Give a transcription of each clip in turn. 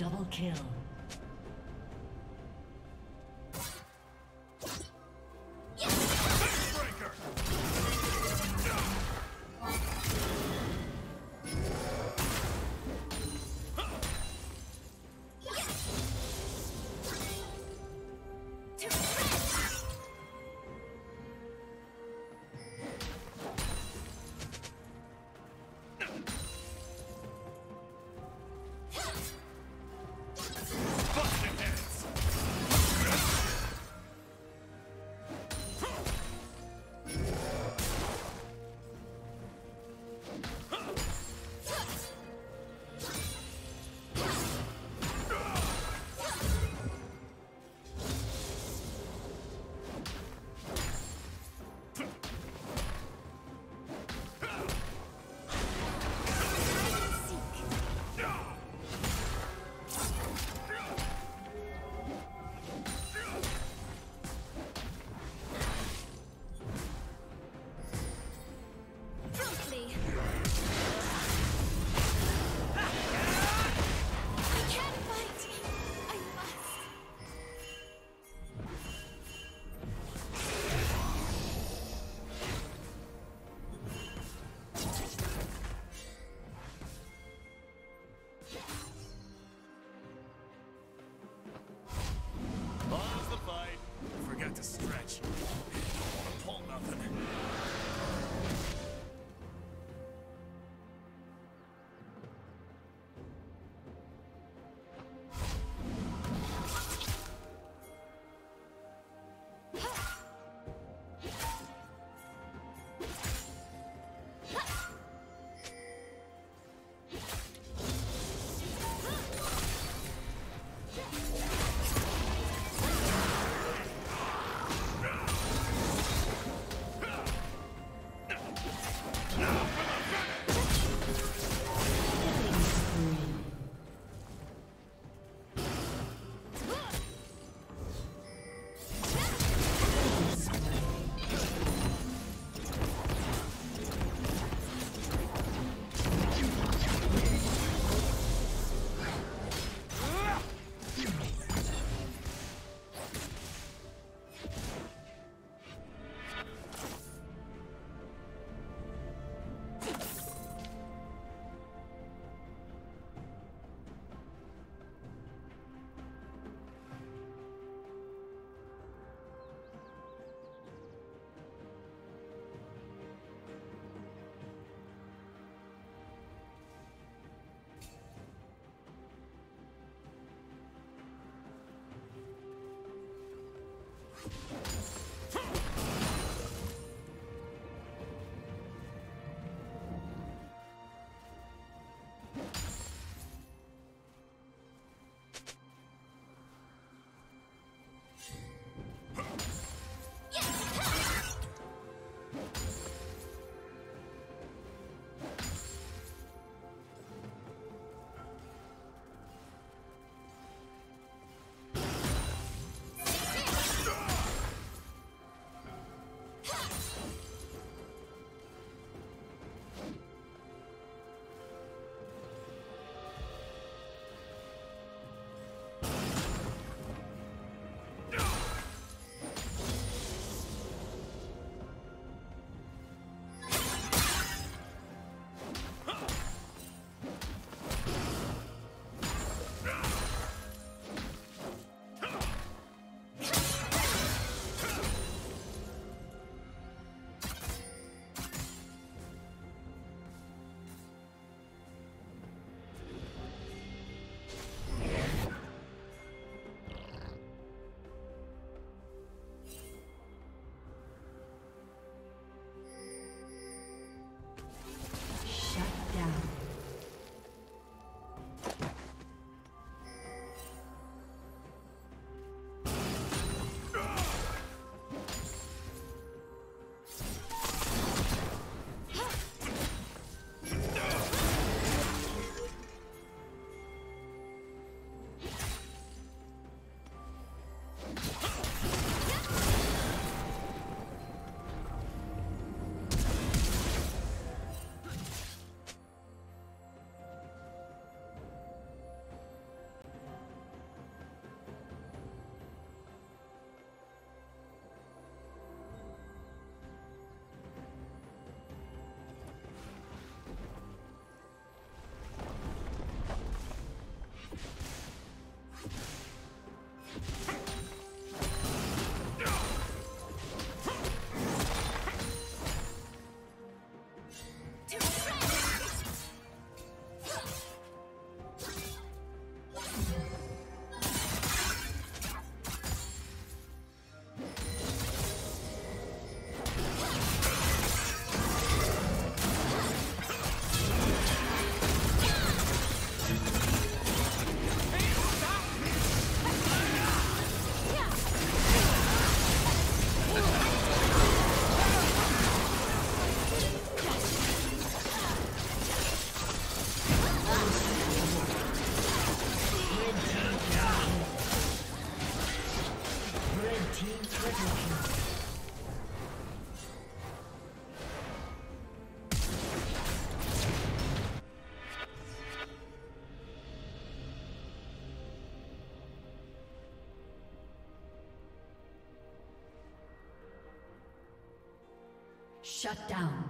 Double kill. stretch. Shut down.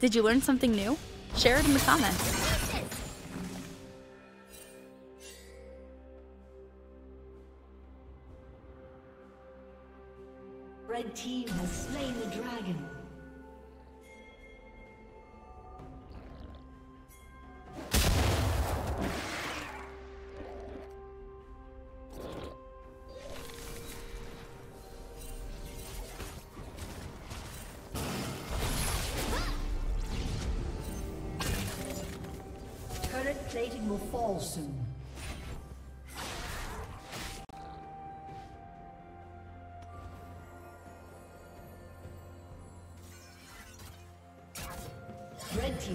Did you learn something new? Share it in the comments. Red team has slain the dragon.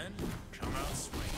Then come out swinging.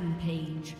Rampage.